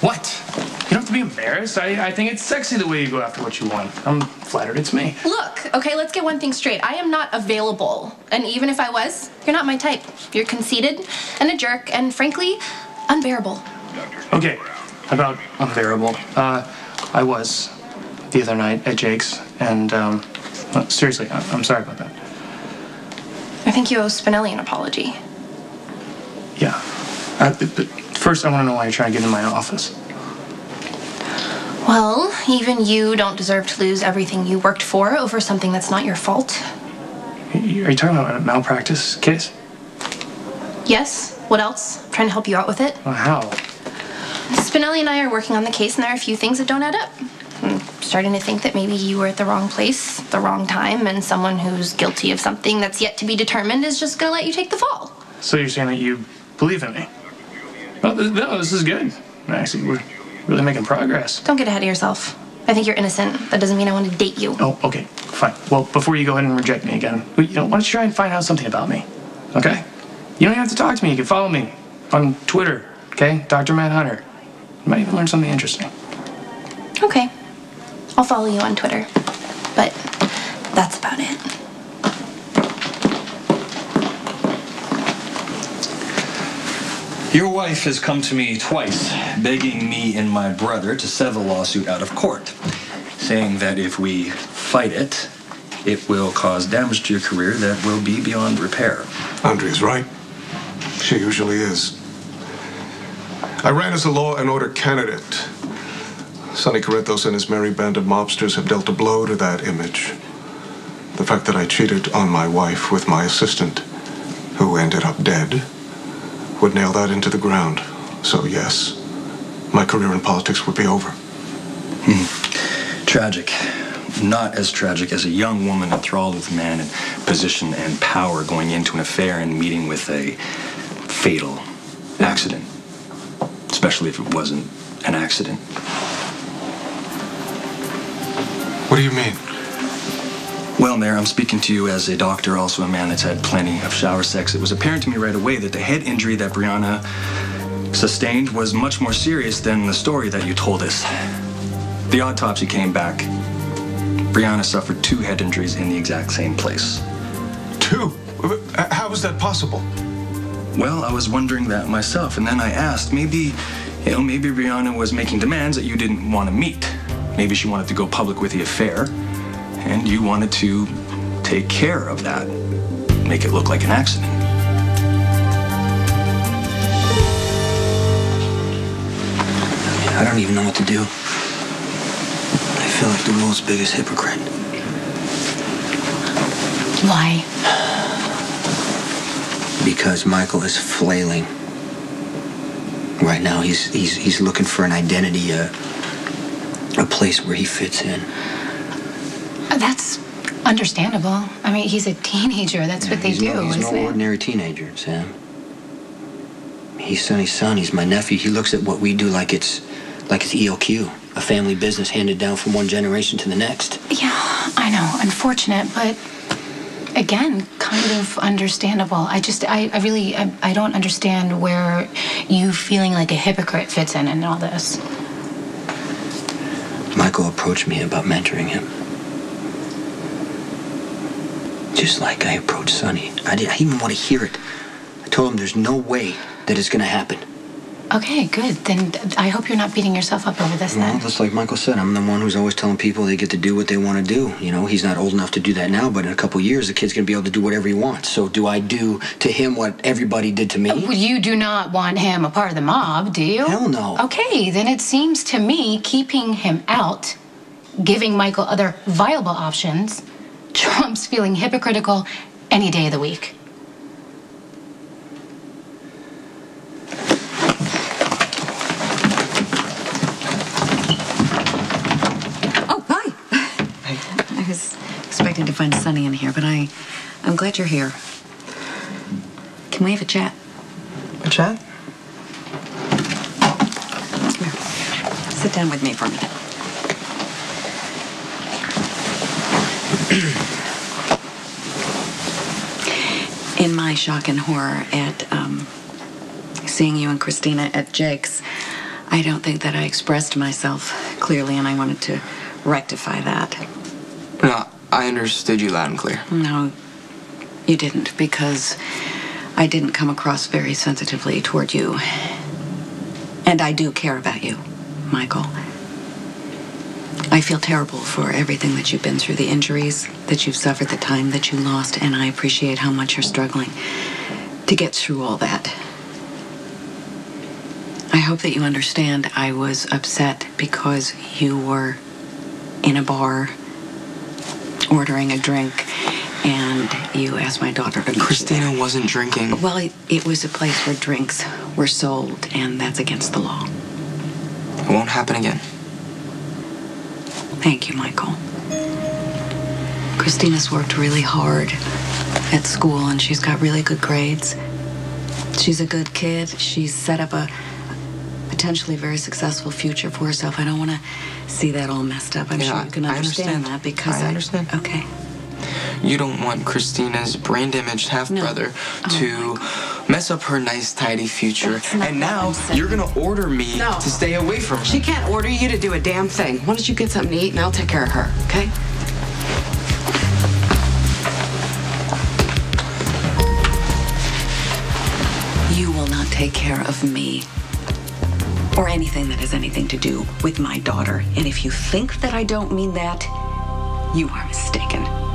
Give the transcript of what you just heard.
What? You don't have to be embarrassed. I, I think it's sexy the way you go after what you want. I'm flattered it's me. Look, okay, let's get one thing straight. I am not available. And even if I was, you're not my type. You're conceited and a jerk and frankly, unbearable. Okay, about unbearable. Uh, I was the other night at Jake's, and um, well, seriously, I- I'm sorry about that. I think you owe Spinelli an apology. Yeah. Uh, but, but first, I want to know why you're trying to get in my office. Well, even you don't deserve to lose everything you worked for over something that's not your fault. Are you talking about a malpractice case? Yes? What else? I'm trying to help you out with it. Well, how? Spinelli and I are working on the case, and there are a few things that don't add up. I'm starting to think that maybe you were at the wrong place, the wrong time, and someone who's guilty of something that's yet to be determined is just gonna let you take the fall. So you're saying that you believe in me? Oh, well, no, this is good. Actually, we're really making progress. Don't get ahead of yourself. I think you're innocent. That doesn't mean I want to date you. Oh, okay, fine. Well, before you go ahead and reject me again, you know, why don't you try and find out something about me? Okay? You don't even have to talk to me. You can follow me on Twitter. Okay, Dr. Matt Hunter. You might even learn something interesting. Okay. I'll follow you on Twitter. But that's about it. Your wife has come to me twice, begging me and my brother to settle the lawsuit out of court, saying that if we fight it, it will cause damage to your career that will be beyond repair. Andrea's right. She usually is. I ran as a law and order candidate. Sonny Corinthos and his merry band of mobsters have dealt a blow to that image. The fact that I cheated on my wife with my assistant, who ended up dead, would nail that into the ground. So, yes, my career in politics would be over. Hmm. Tragic. Not as tragic as a young woman enthralled with man in position and power going into an affair and meeting with a fatal accident. Especially if it wasn't an accident. What do you mean? Well, Mayor, I'm speaking to you as a doctor, also a man that's had plenty of shower sex. It was apparent to me right away that the head injury that Brianna sustained was much more serious than the story that you told us. The autopsy came back. Brianna suffered two head injuries in the exact same place. Two? How is that possible? Well, I was wondering that myself, and then I asked, maybe, you know, maybe Brianna was making demands that you didn't want to meet. Maybe she wanted to go public with the affair, and you wanted to take care of that, make it look like an accident. I don't even know what to do. I feel like the world's biggest hypocrite. Why? Because Michael is flailing. Right now, he's he's he's looking for an identity, a a place where he fits in. That's understandable. I mean, he's a teenager. That's what they do, no, he's no ordinary teenager, Sam. He's Sonny's son. He's my nephew. He looks at what we do like it's like it's ELQ, a family business handed down from one generation to the next. Yeah, I know. Unfortunate, but again, kind of understandable. I just, I, I really, I, I don't understand where you feeling like a hypocrite fits in in all this. Michael approached me about mentoring him. Just like I approached Sonny. I, didn't, I even want to hear it. I told him there's no way that it's going to happen. Okay, good. Then I hope you're not beating yourself up over this Well, then. just like Michael said, I'm the one who's always telling people they get to do what they want to do. You know, he's not old enough to do that now, but in a couple years, the kid's going to be able to do whatever he wants. So, do I do to him what everybody did to me? Uh, well, you do not want him a part of the mob, do you? Hell no. Okay, then it seems to me keeping him out, giving Michael other viable options, trumps feeling hypocritical any day of the week. Oh, hi. I was expecting to find Sonny in here, but I, I'm glad you're here. Can we have a chat? A chat? Come here. Sit down with me for a minute. In my shock and horror at um, seeing you and Kristina at Jake's, I don't think that I expressed myself clearly, and I wanted to rectify that. No, I understood you loud and clear. No, you didn't, because I didn't come across very sensitively toward you. And I do care about you, Michael. I feel terrible for everything that you've been through, the injuries that you've suffered, the time that you lost, and I appreciate how much you're struggling to get through all that. I hope that you understand I was upset because you were in a bar ordering a drink and you asked my daughter to meet you there. Kristina wasn't drinking. Well, it, it was a place where drinks were sold, and that's against the law. It won't happen again. Thank you, Michael. Kristina's worked really hard at school, and she's got really good grades. She's a good kid. She's set up a potentially very successful future for herself. I don't want to see that all messed up. I'm Yeah, sure you can I understand, understand. that because I understand. Okay. You don't want Kristina's brand imaged half brother Oh, to mess up her nice, tidy future. And now you're gonna order me No. to stay away from her. She can't order you to do a damn thing. Why don't you get something to eat and I'll take care of her, okay? You will not take care of me or anything that has anything to do with my daughter. And if you think that I don't mean that, you are mistaken.